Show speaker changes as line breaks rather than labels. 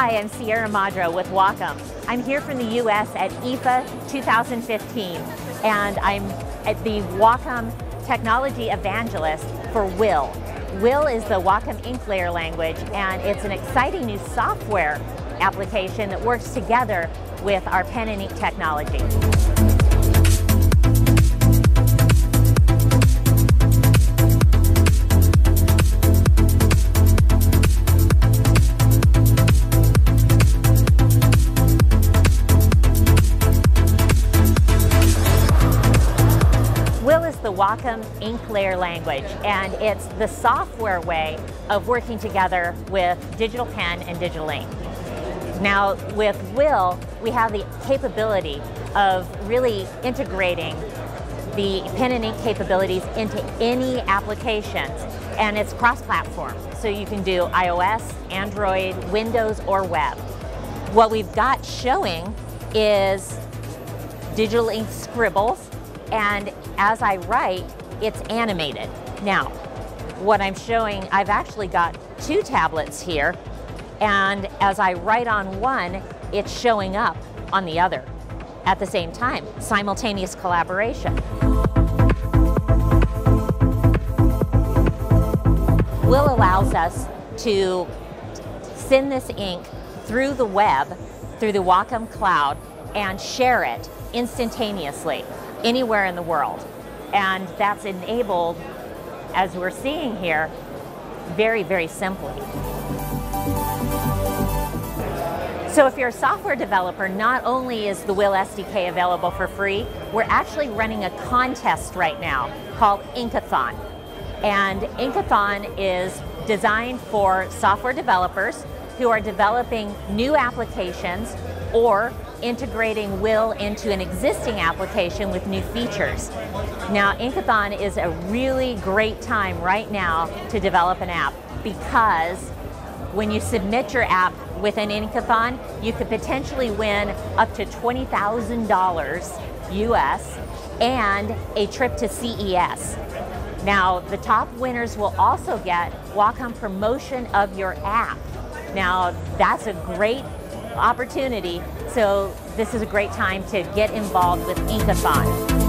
Hi, I'm Sierra Modro with Wacom. I'm here from the U.S. at IFA 2015, and I'm at the Wacom Technology Evangelist for Will. Will is the Wacom ink layer language, and it's an exciting new software application that works together with our pen and ink technology. The Wacom ink layer language, and it's the software way of working together with digital pen and digital ink. Now, with Will, we have the capability of really integrating the pen and ink capabilities into any applications, and it's cross-platform. So you can do iOS, Android, Windows, or web. What we've got showing is digital ink scribbles, and as I write, it's animated. Now, what I'm showing, I've actually got two tablets here, and as I write on one, it's showing up on the other at the same time, simultaneous collaboration. Will allows us to send this ink through the web, through the Wacom cloud, and share it instantaneously anywhere in the world. And that's enabled, as we're seeing here, very, very simply. So if you're a software developer, not only is the Will SDK available for free, we're actually running a contest right now called Inkathon. And Inkathon is designed for software developers who are developing new applications or integrating Will into an existing application with new features. Now, Inkathon is a really great time right now to develop an app because when you submit your app with an Inkathon, you could potentially win up to $20,000 US and a trip to CES. Now, the top winners will also get Wacom promotion of your app. Now, that's a great opportunity. So this is a great time to get involved with Inkathon.